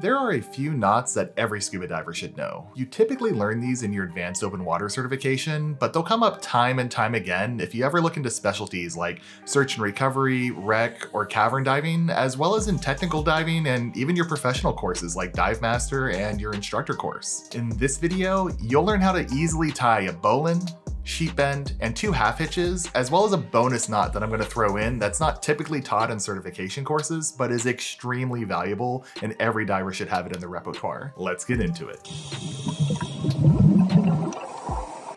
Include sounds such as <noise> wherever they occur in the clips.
There are a few knots that every scuba diver should know. You typically learn these in your advanced open water certification, but they'll come up time and time again if you ever look into specialties like search and recovery, wreck, or cavern diving, as well as in technical diving and even your professional courses like Dive Master and your instructor course. In this video, you'll learn how to easily tie a bowline, sheet bend, and two half hitches, as well as a bonus knot that I'm gonna throw in that's not typically taught in certification courses, but is extremely valuable and every diver should have it in their repertoire. Let's get into it.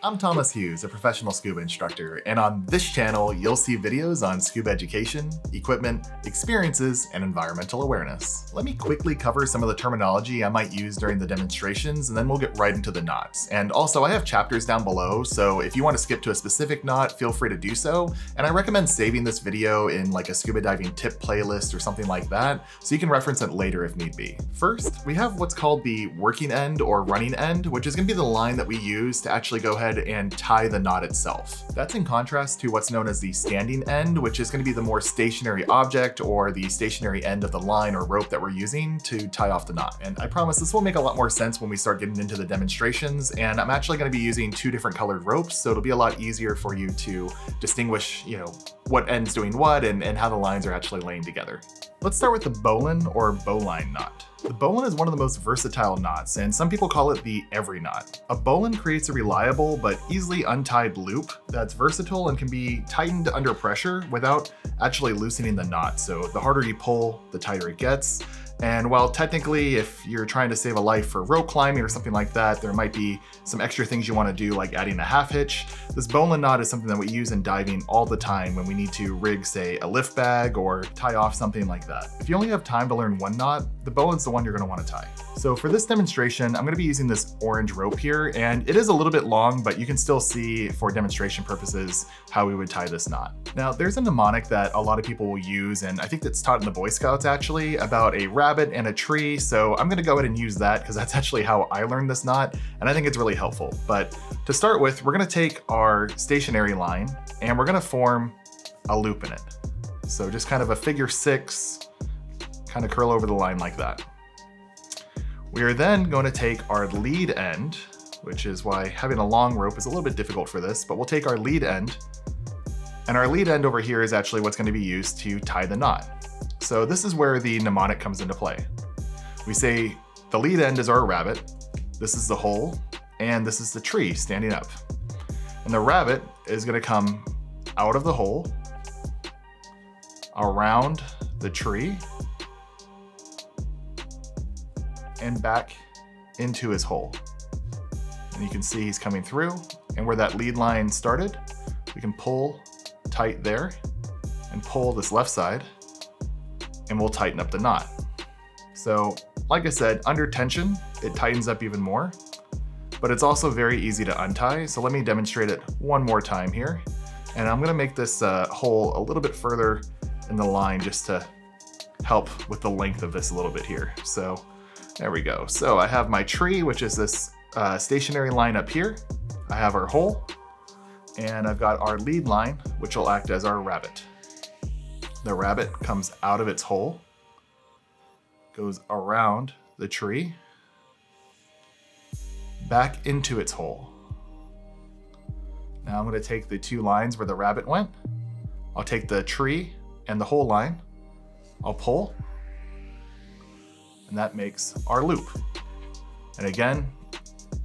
I'm Thomas Hughes, a professional scuba instructor, and on this channel, you'll see videos on scuba education, equipment, experiences, and environmental awareness. Let me quickly cover some of the terminology I might use during the demonstrations, and then we'll get right into the knots. And also, I have chapters down below, so if you want to skip to a specific knot, feel free to do so. And I recommend saving this video in like a scuba diving tip playlist or something like that, so you can reference it later if need be. First, we have what's called the working end or running end, which is going to be the line that we use to actually go ahead and tie the knot itself. That's in contrast to what's known as the standing end, which is going to be the more stationary object or the stationary end of the line or rope that we're using to tie off the knot. And I promise this will make a lot more sense when we start getting into the demonstrations. And I'm actually going to be using two different colored ropes, so it'll be a lot easier for you to distinguish, you know, what end's doing what and, and how the lines are actually laying together. Let's start with the bowline or bowline knot. The bowline is one of the most versatile knots, and some people call it the every knot. A bowline creates a reliable but easily untied loop that's versatile and can be tightened under pressure without actually loosening the knot. So the harder you pull, the tighter it gets. And while technically, if you're trying to save a life for rope climbing or something like that, there might be some extra things you want to do, like adding a half hitch. This bowline knot is something that we use in diving all the time when we need to rig, say, a lift bag or tie off something like that. If you only have time to learn one knot, the bowline's the one you're want to tie. So for this demonstration, I'm going to be using this orange rope here, and it is a little bit long, but you can still see for demonstration purposes how we would tie this knot. Now, there's a mnemonic that a lot of people will use, and I think it's taught in the Boy Scouts actually, about a rabbit and a tree. So I'm gonna go ahead and use that because that's <laughs> actually how I learned this knot. And I think it's really helpful. But to start with, we're gonna take our stationary line and we're gonna form a loop in it. So just kind of a figure six, kind of curl over the line like that. We are then going to take our lead end, which is why having a long rope is a little bit difficult for this, but we'll take our lead end and our lead end over here is actually what's going to be used to tie the knot. So this is where the mnemonic comes into play. We say the lead end is our rabbit, this is the hole, and this is the tree standing up. And the rabbit is gonna come out of the hole, around the tree, and back into his hole. And you can see he's coming through, and where that lead line started, we can pull tight there and pull this left side and we'll tighten up the knot. So like I said, under tension, it tightens up even more, but it's also very easy to untie. So let me demonstrate it one more time here. And I'm gonna make this uh, hole a little bit further in the line just to help with the length of this a little bit here. So there we go. So I have my tree, which is this uh, stationary line up here. I have our hole, and I've got our lead line, which will act as our rabbit. The rabbit comes out of its hole, goes around the tree, back into its hole. Now I'm gonna take the two lines where the rabbit went. I'll take the tree and the hole line. I'll pull, and that makes our loop. And again,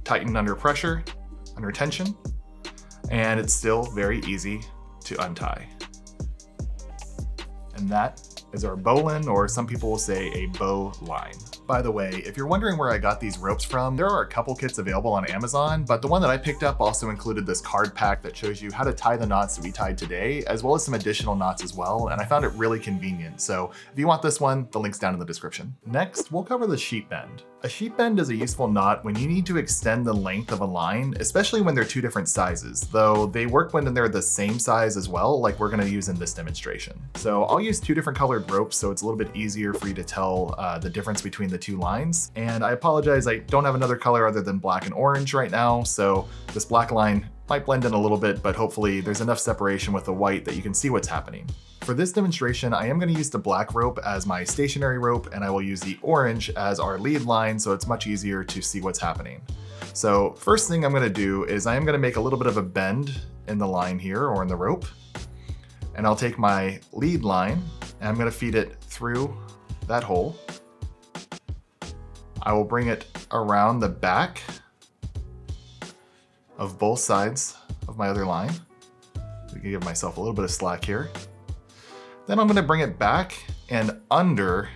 tighten under pressure, under tension, and it's still very easy to untie. And that is our bowline, or some people will say a bow line. By the way, if you're wondering where I got these ropes from, there are a couple kits available on Amazon, but the one that I picked up also included this card pack that shows you how to tie the knots that we tied today, as well as some additional knots as well, and I found it really convenient. So if you want this one, the link's down in the description. Next, we'll cover the sheet bend. A sheet bend is a useful knot when you need to extend the length of a line, especially when they're two different sizes, though they work when they're the same size as well, like we're gonna use in this demonstration. So I'll use two different colored ropes so it's a little bit easier for you to tell uh, the difference between the two lines. And I apologize, I don't have another color other than black and orange right now, so this black line might blend in a little bit, but hopefully there's enough separation with the white that you can see what's happening. For this demonstration, I am going to use the black rope as my stationary rope, and I will use the orange as our lead line so it's much easier to see what's happening. So first thing I'm going to do is I am going to make a little bit of a bend in the line here or in the rope. And I'll take my lead line and I'm going to feed it through that hole. I will bring it around the back of both sides of my other line. I can give myself a little bit of slack here. Then I'm gonna bring it back and under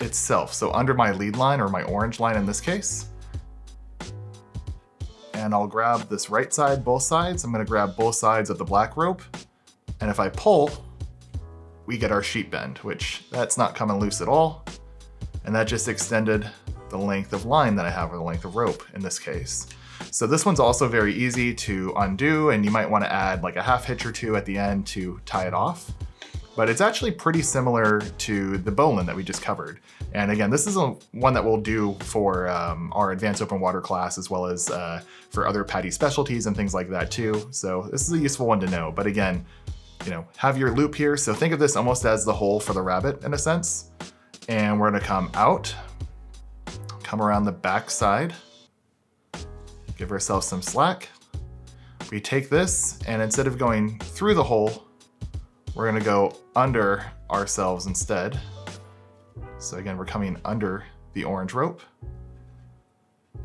itself. So under my lead line or my orange line in this case. And I'll grab this right side, both sides. I'm gonna grab both sides of the black rope. And if I pull, we get our sheet bend, which that's not coming loose at all. And that just extended the length of line that I have, or the length of rope in this case. So this one's also very easy to undo and you might wanna add like a half hitch or two at the end to tie it off. But it's actually pretty similar to the bowline that we just covered. And again, this is a, one that we'll do for um, our advanced open water class as well as uh, for other PADI specialties and things like that too. So this is a useful one to know. But again, you know, have your loop here. So think of this almost as the hole for the rabbit in a sense. And we're gonna come out, come around the back side, give ourselves some slack. We take this and instead of going through the hole, we're gonna go under ourselves instead. So again, we're coming under the orange rope.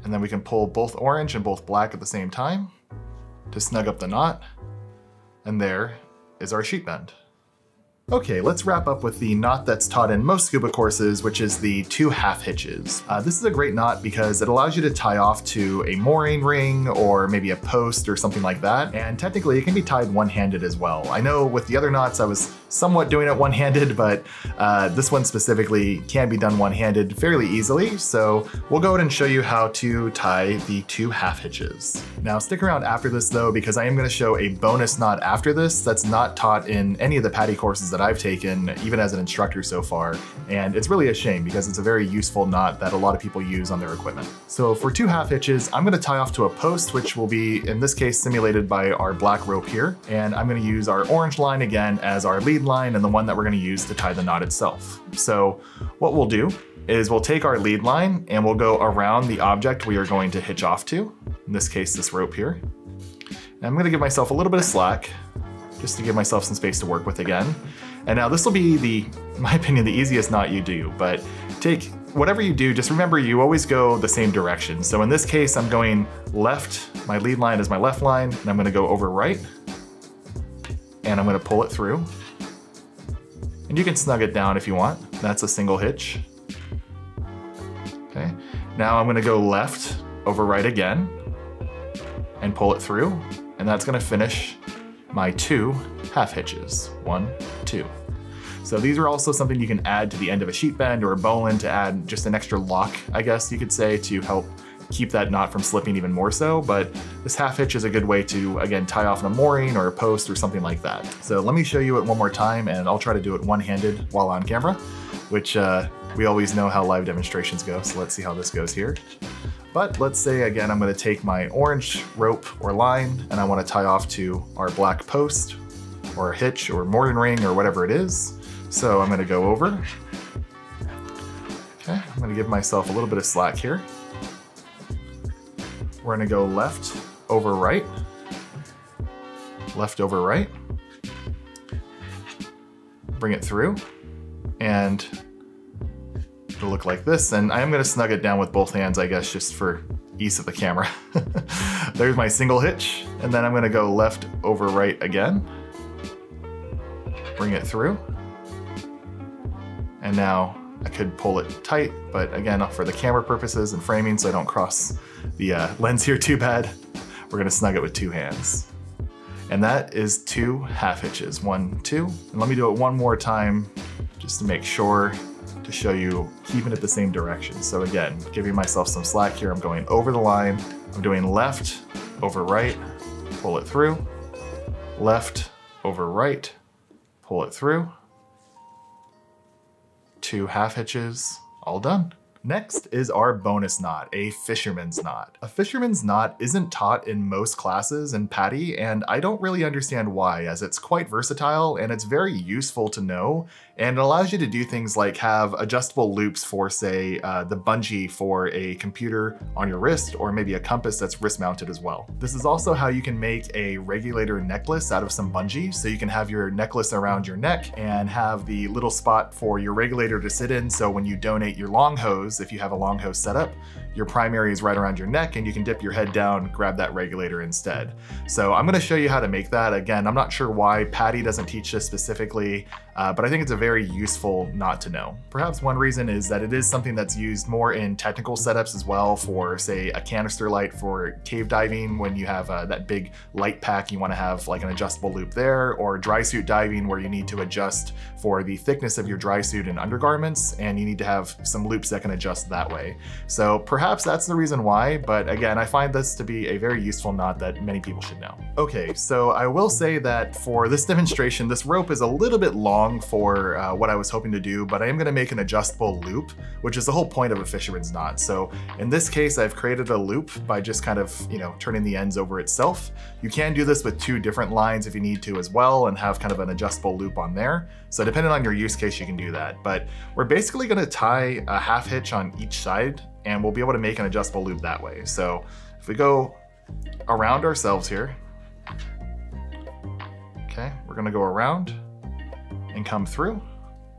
And then we can pull both orange and both black at the same time to snug up the knot. And there is our sheet bend. Okay, let's wrap up with the knot that's taught in most scuba courses, which is the two half hitches. Uh, this is a great knot because it allows you to tie off to a mooring ring or maybe a post or something like that. And technically it can be tied one-handed as well. I know with the other knots I was somewhat doing it one-handed, but uh, this one specifically can be done one-handed fairly easily. So we'll go ahead and show you how to tie the two half hitches. Now stick around after this though, because I am gonna show a bonus knot after this that's not taught in any of the PADI courses that I've taken, even as an instructor so far, and it's really a shame because it's a very useful knot that a lot of people use on their equipment. So for two half hitches, I'm gonna tie off to a post, which will be, in this case, simulated by our black rope here, and I'm gonna use our orange line again as our lead line and the one that we're gonna use to tie the knot itself. So what we'll do is we'll take our lead line and we'll go around the object we are going to hitch off to, in this case, this rope here. And I'm gonna give myself a little bit of slack, just to give myself some space to work with again. And now this will be the, in my <laughs> opinion, the easiest knot you do, but take whatever you do, just remember you always go the same direction. So in this case, I'm going left, my lead line is my left line, and I'm gonna go over right, and I'm gonna pull it through. And you can snug it down if you want. That's a single hitch. Okay, now I'm gonna go left over right again and pull it through, and that's gonna finish my two half hitches. One, two. So these are also something you can add to the end of a sheet bend or a bowline to add just an extra lock, I guess you could say, to help keep that knot from slipping even more so. But this half hitch is a good way to, again, tie off a mooring or a post or something like that. So let me show you it one more time and I'll try to do it one-handed while on camera, which uh, we always know how live demonstrations go. So let's see how this goes here. But let's say again, I'm gonna take my orange rope or line and I wanna tie off to our black post or a hitch or mooring ring or whatever it is. So I'm gonna go over. Okay, I'm gonna give myself a little bit of slack here. We're gonna go left over right, left over right, bring it through, and it'll look like this. And I am gonna snug it down with both hands, I guess, just for ease of the camera. <laughs> There's my single hitch, and then I'm gonna go left over right again, bring it through, and now I could pull it tight, but again, for the camera purposes and framing so I don't cross the uh, lens here too bad, we're gonna snug it with two hands. And that is two half hitches, one, two. And let me do it one more time just to make sure to show you keeping it the same direction. So again, giving myself some slack here, I'm going over the line, I'm doing left, over right, pull it through, left, over right, pull it through, two half hitches, all done. Next is our bonus knot, a fisherman's knot. A fisherman's knot isn't taught in most classes in PADI, and I don't really understand why, as it's quite versatile and it's very useful to know, and it allows you to do things like have adjustable loops for, say, uh, the bungee for a computer on your wrist, or maybe a compass that's wrist mounted as well. This is also how you can make a regulator necklace out of some bungee, so you can have your necklace around your neck and have the little spot for your regulator to sit in, so when you donate your long hose, if you have a long hose setup, your primary is right around your neck and you can dip your head down, grab that regulator instead. So I'm gonna show you how to make that. Again, I'm not sure why PADI doesn't teach this specifically, uh, but I think it's a very useful knot to know. Perhaps one reason is that it is something that's used more in technical setups as well for say a canister light for cave diving when you have uh, that big light pack, you wanna have like an adjustable loop there, or dry suit diving where you need to adjust for the thickness of your dry suit and undergarments, and you need to have some loops that can adjust that way. So perhaps that's the reason why, but again, I find this to be a very useful knot that many people should know. Okay, so I will say that for this <laughs> demonstration, this rope is a little bit long long for uh, what I was hoping to do, but I am gonna make an adjustable loop, which is the whole point of a fisherman's knot. So in this case, I've created a loop by just kind of, you know, turning the ends over itself. You can do this with two different lines if you need to as well and have kind of an adjustable loop on there. So depending on your use case, you can do that. But we're basically gonna tie a half hitch on each side and we'll be able to make an adjustable loop that way. So if we go around ourselves here, okay, we're gonna go around and come through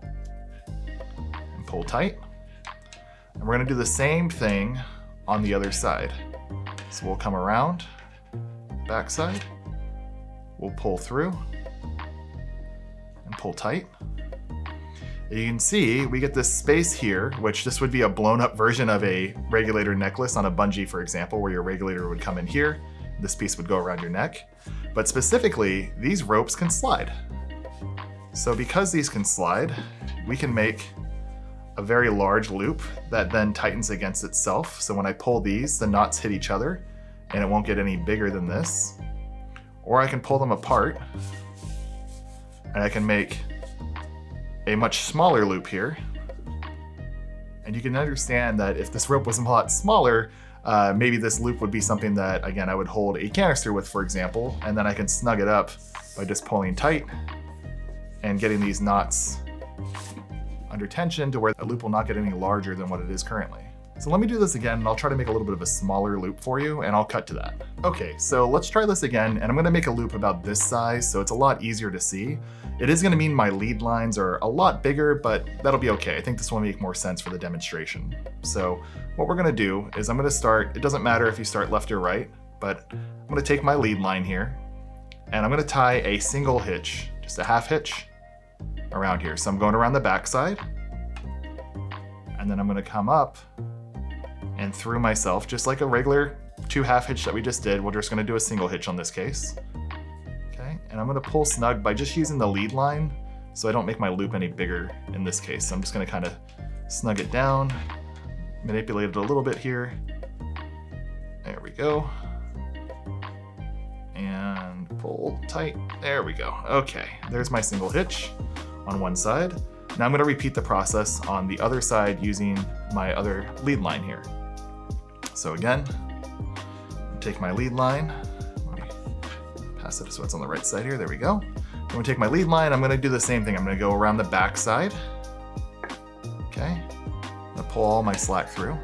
and pull tight. And we're gonna do the same thing on the other side. So we'll come around, backside, we'll pull through and pull tight. You can see we get this space here, which this would be a blown up version of a regulator necklace on a bungee, for example, where your regulator would come in here. This piece would go around your neck. But specifically, these ropes can slide. So because these can slide, we can make a very large loop that then tightens against itself. So when I pull these, the knots hit each other and it won't get any bigger than this. Or I can pull them apart and I can make a much smaller loop here. And you can understand that if this rope was a lot smaller, uh, maybe this loop would be something that, again, I would hold a canister with, for example, and then I can snug it up by just pulling tight and getting these knots under tension to where the loop will not get any larger than what it is currently. So let me do this again and I'll try to make a little bit of a smaller loop for you and I'll cut to that. Okay, so let's try this again and I'm gonna make a loop about this size so it's a lot easier to see. It is gonna mean my lead lines are a lot bigger, but that'll be okay. I think this will make more sense for the demonstration. So what we're gonna do is I'm gonna start, it doesn't matter if you start left or right, but I'm gonna take my lead line here and I'm gonna tie a single hitch, just a half hitch, around here. So I'm going around the backside and then I'm gonna come up and through myself, just like a regular two half hitch that we just did. We're just gonna do a single hitch on this case. Okay, and I'm gonna pull snug by just using the lead line so I don't make my loop any bigger in this case. So I'm just gonna kind of snug it down, manipulate it a little bit here. There we go. Pull tight. There we go. Okay, there's my single hitch on one side. Now I'm gonna repeat the process on the other side using my other lead line here. So again, take my lead line, pass it so it's on the right side here, there we go. I'm gonna take my lead line, I'm gonna do the same thing. I'm gonna go around the back side. Okay, I'm gonna pull all my slack through.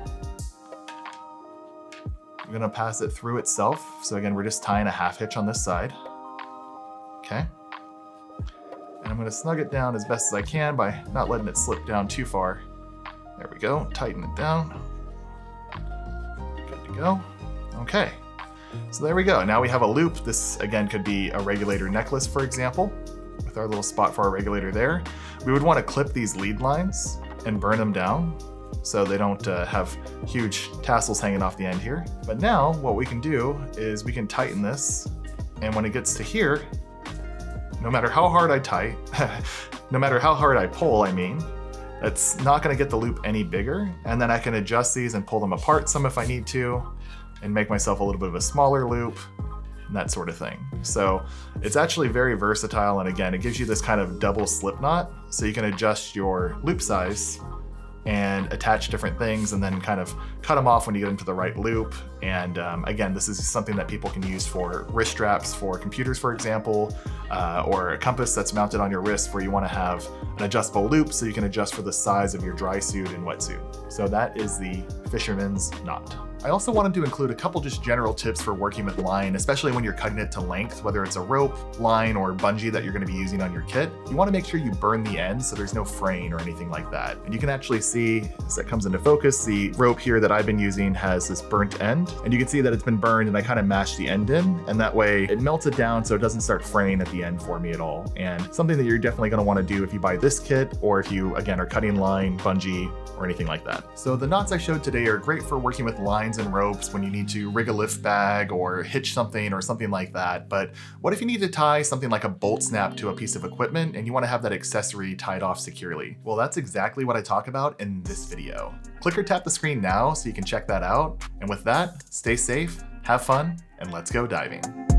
I'm gonna pass it through itself. So again, we're just tying a half hitch on this side. Okay. And I'm gonna snug it down as best as I can by not letting it slip down too far. There we go, tighten it down. Good to go. Okay, so there we go. Now we have a loop. This again could be a regulator necklace, for example, with our little spot for our regulator there. We would wanna clip these lead lines and burn them down so they don't uh, have huge tassels hanging off the end here. But now what we can do is we can tighten this and when it gets to here, no matter how hard I tie, <laughs> no matter how hard I pull, I mean, it's not gonna get the loop any bigger. And then I can adjust these and pull them apart some if I need to, and make myself a little bit of a smaller loop, and that sort of thing. So it's actually very versatile. And again, it gives you this kind of double slip knot, so you can adjust your loop size and attach different things and then kind of cut them off when you get into the right loop. And um, again, this is something that people can use for wrist straps for computers, for example, uh, or a compass that's mounted on your wrist where you wanna have an adjustable loop so you can adjust for the size of your dry suit and wetsuit. So that is the fisherman's knot. I also wanted to include a couple just general tips for working with line, especially when you're cutting it to length, whether it's a rope, line, or bungee that you're gonna be using on your kit. You wanna make sure you burn the end so there's no fraying or anything like that. And you can actually see, as that comes into focus, the rope here that I've been using has this burnt end, and you can see that it's been burned and I kind of mashed the end in, and that way it melts it down so it doesn't start fraying at the end for me at all. And something that you're definitely gonna wanna do if you buy this kit, or if you, again, are cutting line, bungee, or anything like that. So the knots I showed today are great for working with lines and ropes when you need to rig a lift bag or hitch something or something like that. But what if you need to tie something like a bolt snap to a piece of equipment and you wanna have that accessory tied off securely? Well, that's exactly what I talk about in this video. Click or tap the screen now so you can check that out. And with that, stay safe, have fun, and let's go diving.